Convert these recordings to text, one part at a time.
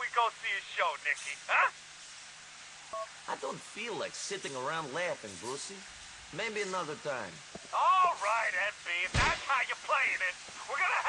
we go see a show, Nicky, huh? I don't feel like sitting around laughing, Brucie. Maybe another time. All right, SB, if that's how you're playing it, we're gonna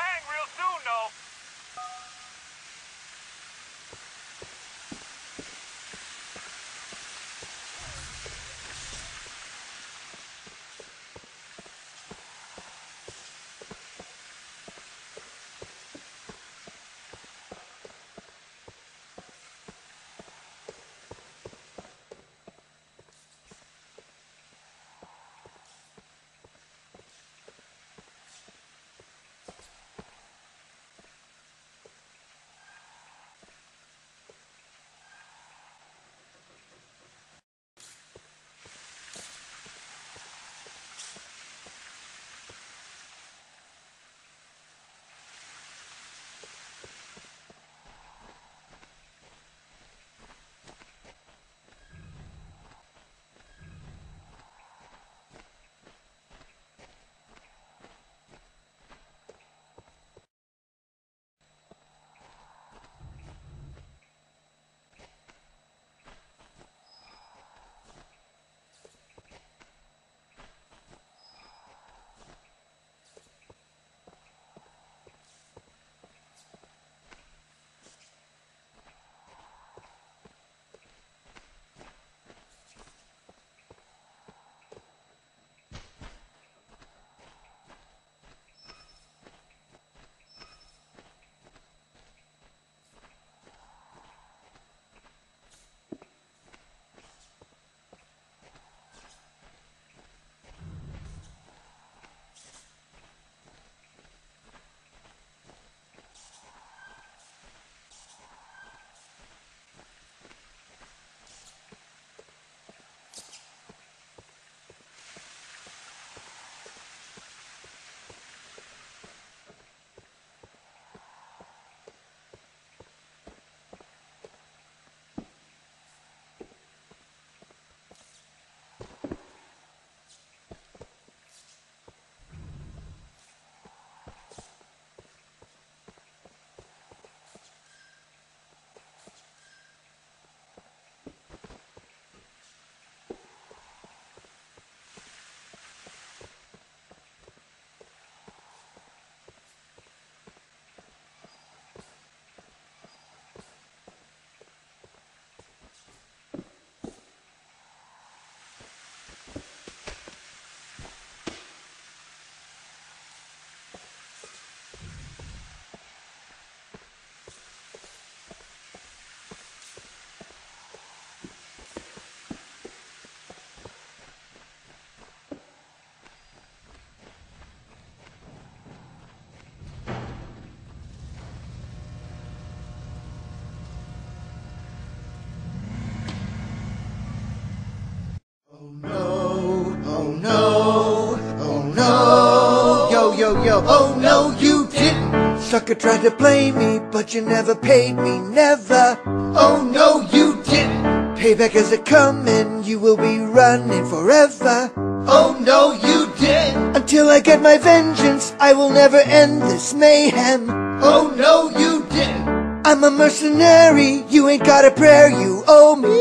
yo, yo. Oh no, you didn't. Sucker tried to play me, but you never paid me, never. Oh no, you didn't. Payback is a coming, you will be running forever. Oh no, you didn't. Until I get my vengeance, I will never end this mayhem. Oh no, you didn't. I'm a mercenary, you ain't got a prayer, you owe me.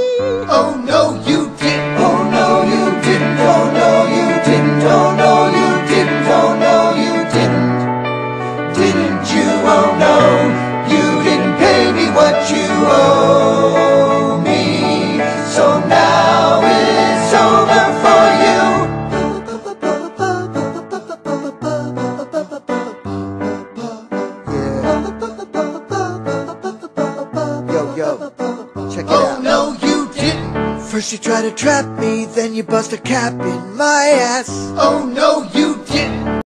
Oh no, you First you try to trap me, then you bust a cap in my ass. Oh no, you